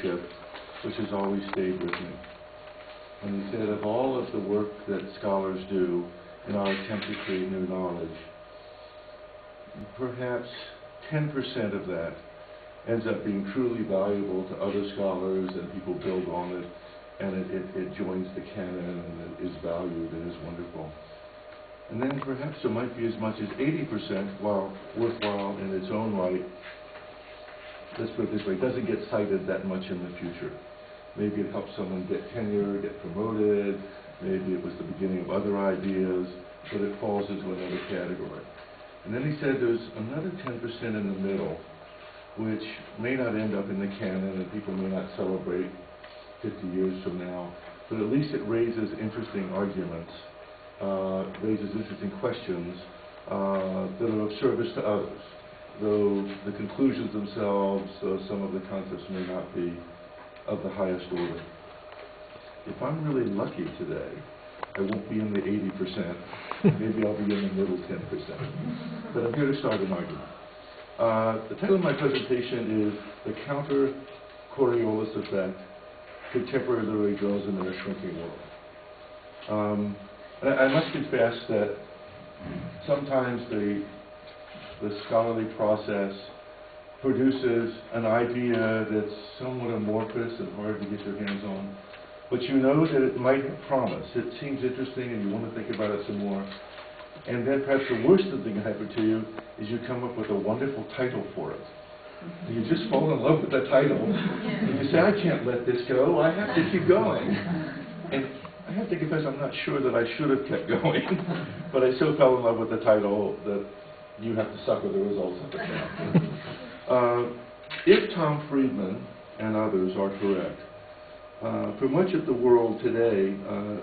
authorship, which has always stayed with me. And he said, of all of the work that scholars do in our attempt to create new knowledge, perhaps 10% of that ends up being truly valuable to other scholars and people build on it and it, it, it joins the canon and it is valued and is wonderful. And then perhaps there might be as much as 80% while worthwhile in its own right. Let's put it this way, doesn't get cited that much in the future. Maybe it helps someone get tenure, get promoted, maybe it was the beginning of other ideas, but it falls into another category. And then he said there's another 10% in the middle, which may not end up in the canon and people may not celebrate 50 years from now, but at least it raises interesting arguments, uh, raises interesting questions uh, that are of service to others, though the conclusions themselves, some of the concepts may not be of the highest order. If I'm really lucky today, I won't be in the 80%. Maybe I'll be in the middle 10%. But I'm here to start an argument. Uh, the title of my presentation is The Counter Coriolis Effect Contemporary Literary Journalism in a Shrinking World. Um, I, I must confess that sometimes the, the scholarly process produces an idea that's somewhat amorphous and hard to get your hands on. But you know that it might have promise. It seems interesting and you want to think about it some more. And then perhaps the worst thing that happen to you is you come up with a wonderful title for it. And you just fall in love with the title. And you say, I can't let this go. I have to keep going. And I have to confess, I'm not sure that I should have kept going. but I so fell in love with the title that you have to suffer the results of it now. Uh, if Tom Friedman and others are correct, uh, for much of the world today, uh,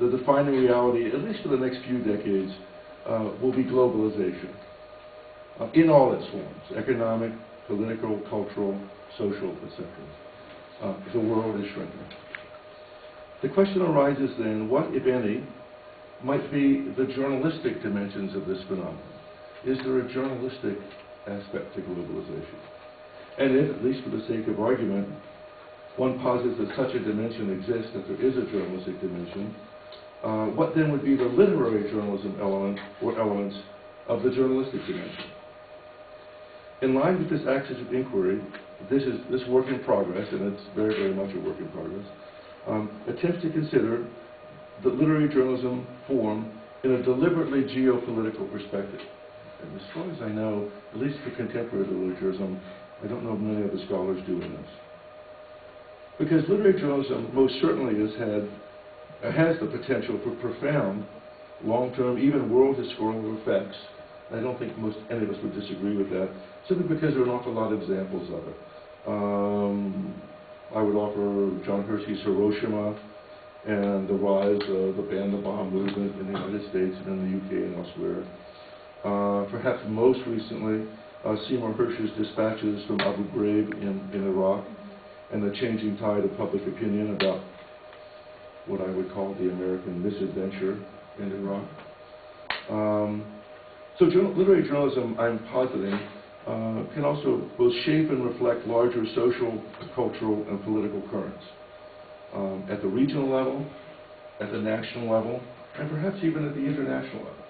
the defining reality, at least for the next few decades, uh, will be globalization uh, in all its forms economic, political, cultural, social, etc. Uh, the world is shrinking. The question arises then what, if any, might be the journalistic dimensions of this phenomenon? Is there a journalistic aspect to globalization? And if, at least for the sake of argument, one posits that such a dimension exists, that there is a journalistic dimension, uh, what then would be the literary journalism element or elements of the journalistic dimension? In line with this axis of inquiry, this is this work in progress, and it's very, very much a work in progress, um, attempts to consider the literary journalism form in a deliberately geopolitical perspective. As far as I know, at least for contemporary literary journalism, I don't know many other scholars doing this. Because literary journalism most certainly has had, uh, has the potential for profound, long-term, even world historical effects. I don't think most any of us would disagree with that, simply because there are an awful lot of examples of it. Um, I would offer John Hersey's Hiroshima and the rise of the ban the bomb movement in the United States and in the UK and elsewhere. Uh, perhaps most recently, uh, Seymour Hersh's dispatches from Abu Ghraib in, in Iraq and the changing tide of public opinion about what I would call the American misadventure in Iraq. Um, so journal, literary journalism, I'm positing, uh, can also both shape and reflect larger social, cultural, and political currents um, at the regional level, at the national level, and perhaps even at the international level.